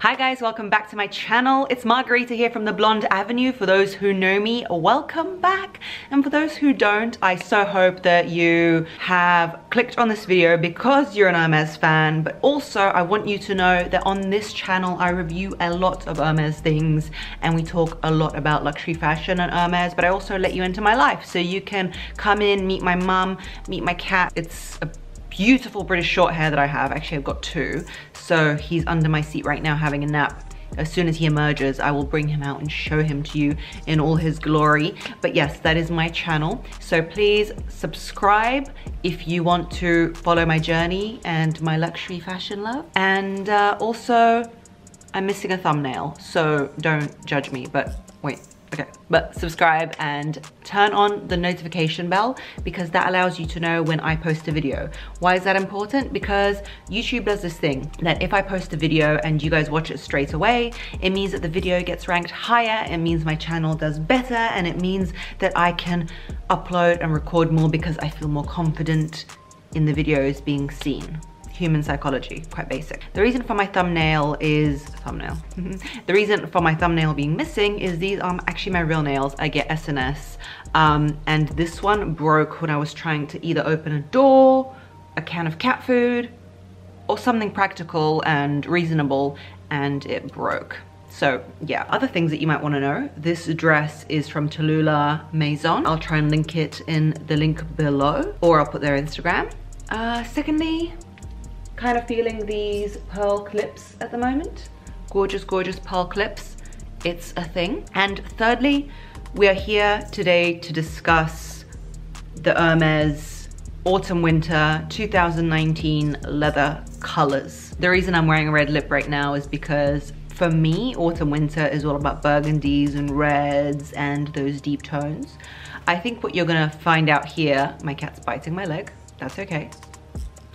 Hi guys, welcome back to my channel. It's Margarita here from the Blonde Avenue. For those who know me, welcome back. And for those who don't, I so hope that you have clicked on this video because you're an Hermes fan, but also I want you to know that on this channel, I review a lot of Hermes things and we talk a lot about luxury fashion and Hermes, but I also let you into my life. So you can come in, meet my mum, meet my cat. It's a beautiful British short hair that I have. Actually, I've got two. So he's under my seat right now having a nap. As soon as he emerges, I will bring him out and show him to you in all his glory. But yes, that is my channel. So please subscribe if you want to follow my journey and my luxury fashion love. And uh, also, I'm missing a thumbnail, so don't judge me, but wait, Okay, but subscribe and turn on the notification bell because that allows you to know when I post a video. Why is that important? Because YouTube does this thing that if I post a video and you guys watch it straight away, it means that the video gets ranked higher, it means my channel does better, and it means that I can upload and record more because I feel more confident in the videos being seen human psychology, quite basic. The reason for my thumbnail is, thumbnail. the reason for my thumbnail being missing is these are actually my real nails. I get SNS. Um, and this one broke when I was trying to either open a door, a can of cat food, or something practical and reasonable, and it broke. So yeah, other things that you might wanna know. This dress is from Talulah Maison. I'll try and link it in the link below, or I'll put their Instagram. Uh, secondly, kind of feeling these pearl clips at the moment. Gorgeous, gorgeous pearl clips. It's a thing. And thirdly, we are here today to discuss the Hermes Autumn Winter 2019 leather colors. The reason I'm wearing a red lip right now is because for me, autumn winter is all about burgundies and reds and those deep tones. I think what you're gonna find out here, my cat's biting my leg, that's okay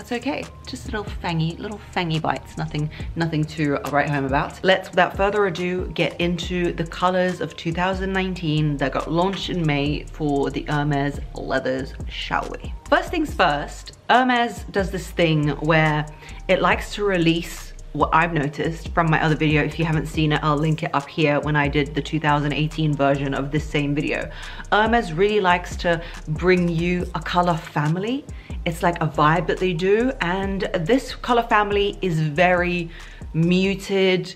that's okay. Just little fangy, little fangy bites, nothing, nothing to write home about. Let's, without further ado, get into the colors of 2019 that got launched in May for the Hermes leathers, shall we? First things first, Hermes does this thing where it likes to release what I've noticed from my other video, if you haven't seen it, I'll link it up here when I did the 2018 version of this same video. Hermes really likes to bring you a color family it's like a vibe that they do. And this color family is very muted,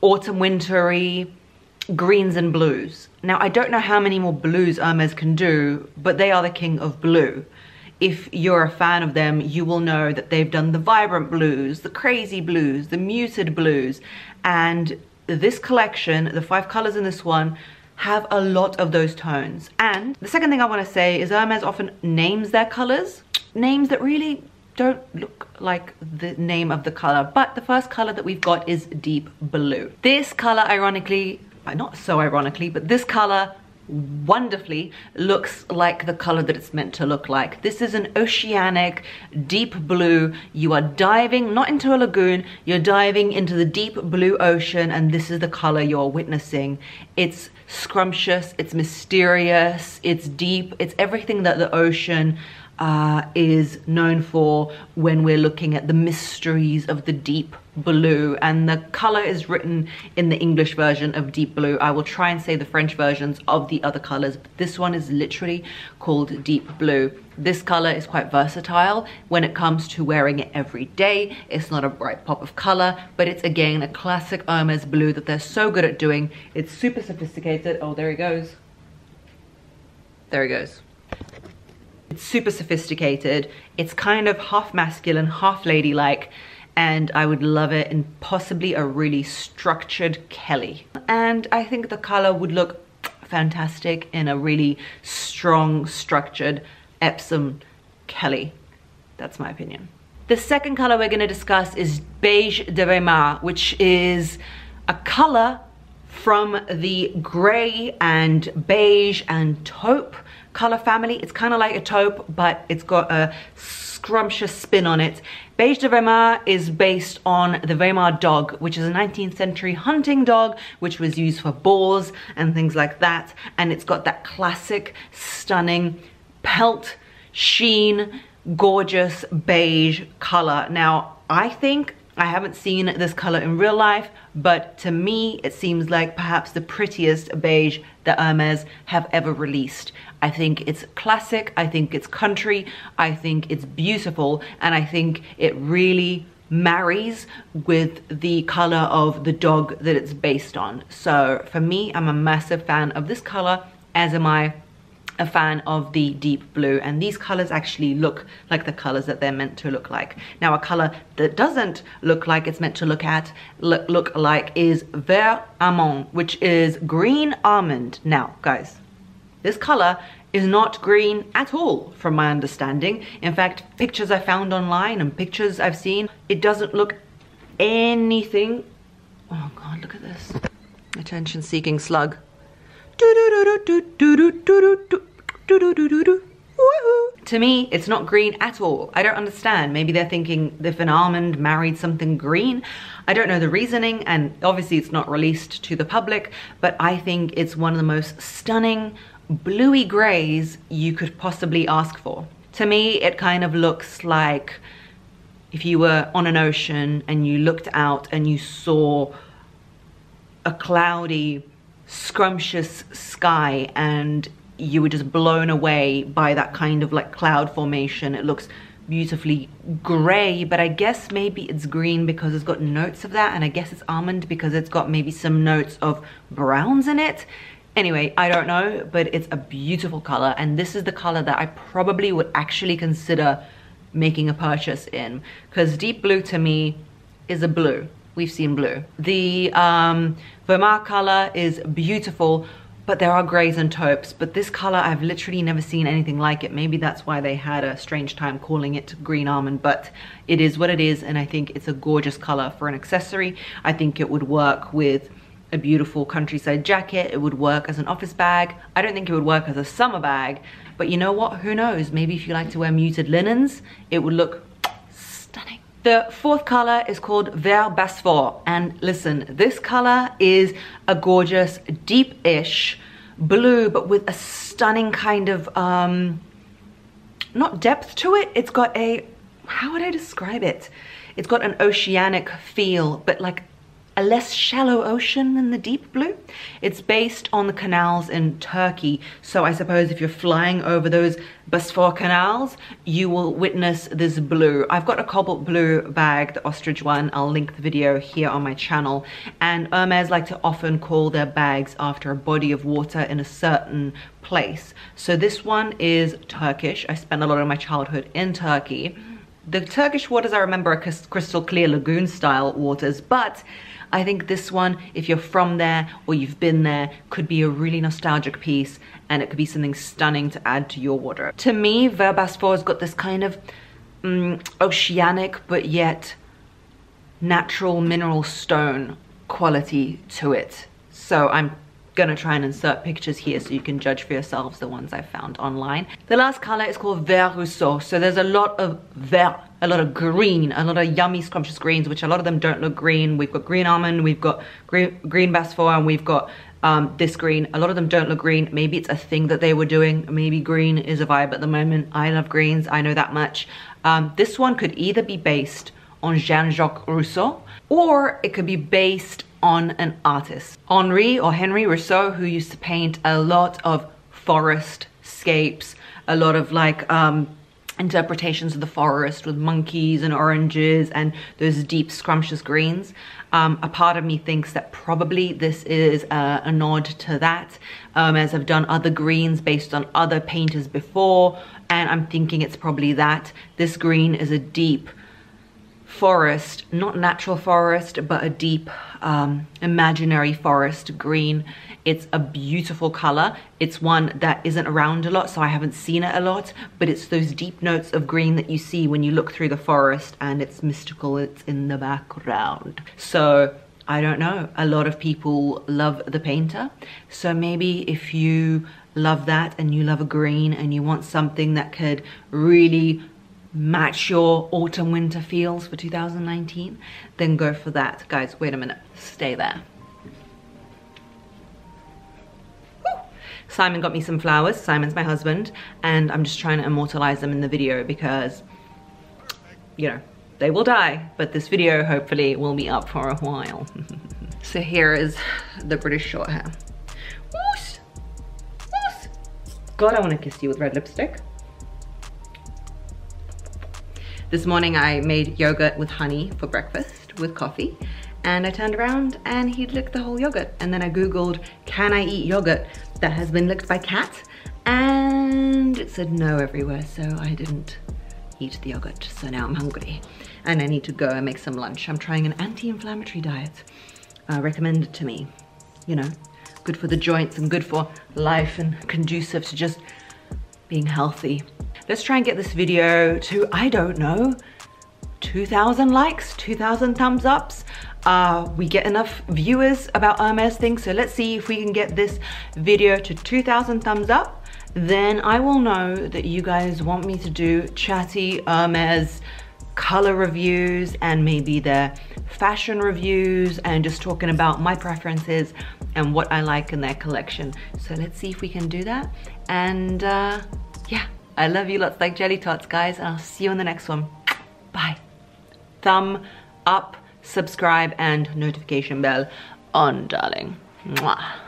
autumn wintry, greens and blues. Now, I don't know how many more blues Hermes can do, but they are the king of blue. If you're a fan of them, you will know that they've done the vibrant blues, the crazy blues, the muted blues. And this collection, the five colors in this one, have a lot of those tones. And the second thing I wanna say is Hermes often names their colors names that really don't look like the name of the color but the first color that we've got is deep blue this color ironically uh, not so ironically but this color wonderfully looks like the color that it's meant to look like. This is an oceanic deep blue. You are diving not into a lagoon, you're diving into the deep blue ocean and this is the color you're witnessing. It's scrumptious, it's mysterious, it's deep, it's everything that the ocean uh, is known for when we're looking at the mysteries of the deep blue and the color is written in the English version of deep blue. I will try and say the French versions of the other colors, but this one is literally called deep blue. This color is quite versatile when it comes to wearing it every day. It's not a bright pop of color, but it's again a classic Hermes blue that they're so good at doing. It's super sophisticated. Oh, there he goes. There he goes. It's super sophisticated. It's kind of half masculine, half ladylike, and I would love it in possibly a really structured Kelly. And I think the color would look fantastic in a really strong, structured Epsom Kelly. That's my opinion. The second color we're gonna discuss is Beige de Weimar, which is a color from the gray and beige and taupe color family. It's kind of like a taupe, but it's got a scrumptious spin on it. Beige de Weimar is based on the Weimar dog, which is a 19th century hunting dog, which was used for boars and things like that. And it's got that classic, stunning pelt, sheen, gorgeous beige color. Now, I think I haven't seen this color in real life, but to me, it seems like perhaps the prettiest beige that Hermes have ever released. I think it's classic, I think it's country, I think it's beautiful, and I think it really marries with the color of the dog that it's based on. So for me, I'm a massive fan of this color, as am I a fan of the deep blue and these colors actually look like the colors that they're meant to look like. Now a color that doesn't look like it's meant to look at look, look like is vert amande which is green almond. Now guys this color is not green at all from my understanding. In fact pictures I found online and pictures I've seen it doesn't look anything oh god look at this attention seeking slug to me, it's not green at all. I don't understand. Maybe they're thinking if an almond married something green. I don't know the reasoning and obviously it's not released to the public, but I think it's one of the most stunning bluey grays you could possibly ask for. To me, it kind of looks like if you were on an ocean and you looked out and you saw a cloudy, scrumptious sky and you were just blown away by that kind of like cloud formation. It looks beautifully gray, but I guess maybe it's green because it's got notes of that. And I guess it's almond because it's got maybe some notes of browns in it. Anyway, I don't know, but it's a beautiful color. And this is the color that I probably would actually consider making a purchase in because deep blue to me is a blue. We've seen blue. The um, Weimar color is beautiful, but there are grays and taupes but this color I've literally never seen anything like it. Maybe that's why they had a strange time calling it green almond but it is what it is and I think it's a gorgeous color for an accessory. I think it would work with a beautiful countryside jacket. It would work as an office bag. I don't think it would work as a summer bag but you know what? Who knows? Maybe if you like to wear muted linens it would look the fourth color is called Vert Bosphore. And listen, this color is a gorgeous, deep-ish blue, but with a stunning kind of, um, not depth to it. It's got a, how would I describe it? It's got an oceanic feel, but like a less shallow ocean than the deep blue. It's based on the canals in Turkey. So I suppose if you're flying over those Bosphore canals, you will witness this blue. I've got a cobalt blue bag, the ostrich one. I'll link the video here on my channel. And Hermes like to often call their bags after a body of water in a certain place. So this one is Turkish. I spent a lot of my childhood in Turkey. The Turkish waters I remember are crystal clear lagoon style waters, but I think this one, if you're from there or you've been there, could be a really nostalgic piece and it could be something stunning to add to your wardrobe. To me, Vert Bosphore has got this kind of um, oceanic but yet natural mineral stone quality to it. So I'm gonna try and insert pictures here so you can judge for yourselves the ones I found online. The last color is called Vert Rousseau. So there's a lot of vert, a lot of green, a lot of yummy scrumptious greens, which a lot of them don't look green. We've got green almond, we've got green, green and we've got um, this green. A lot of them don't look green. Maybe it's a thing that they were doing. Maybe green is a vibe at the moment. I love greens, I know that much. Um, this one could either be based on Jean-Jacques Rousseau, or it could be based on an artist. Henri or Henry Rousseau, who used to paint a lot of forest scapes, a lot of like um, interpretations of the forest with monkeys and oranges and those deep scrumptious greens. Um, a part of me thinks that probably this is a, a nod to that um, as I've done other greens based on other painters before and I'm thinking it's probably that. This green is a deep forest, not natural forest, but a deep um, imaginary forest green. It's a beautiful color. It's one that isn't around a lot, so I haven't seen it a lot, but it's those deep notes of green that you see when you look through the forest and it's mystical, it's in the background. So I don't know, a lot of people love the painter. So maybe if you love that and you love a green and you want something that could really match your autumn winter feels for 2019 then go for that. Guys wait a minute. Stay there. Simon got me some flowers. Simon's my husband and I'm just trying to immortalize them in the video because you know they will die, but this video hopefully will be up for a while. so here is the British short hair. God, I want to kiss you with red lipstick. This morning I made yogurt with honey for breakfast with coffee and I turned around and he'd licked the whole yogurt. And then I Googled, can I eat yogurt that has been licked by cats? And it said no everywhere, so I didn't eat the yogurt. So now I'm hungry and I need to go and make some lunch. I'm trying an anti-inflammatory diet uh, recommended to me. You know, good for the joints and good for life and conducive to just being healthy. Let's try and get this video to, I don't know, 2,000 likes, 2,000 thumbs ups. Uh, we get enough viewers about Hermes things. So let's see if we can get this video to 2,000 thumbs up. Then I will know that you guys want me to do chatty Hermes color reviews and maybe their fashion reviews and just talking about my preferences and what I like in their collection. So let's see if we can do that. And uh, yeah. I love you lots like jelly tots, guys, and I'll see you in the next one. Bye. Thumb up, subscribe, and notification bell on, darling. Mwah.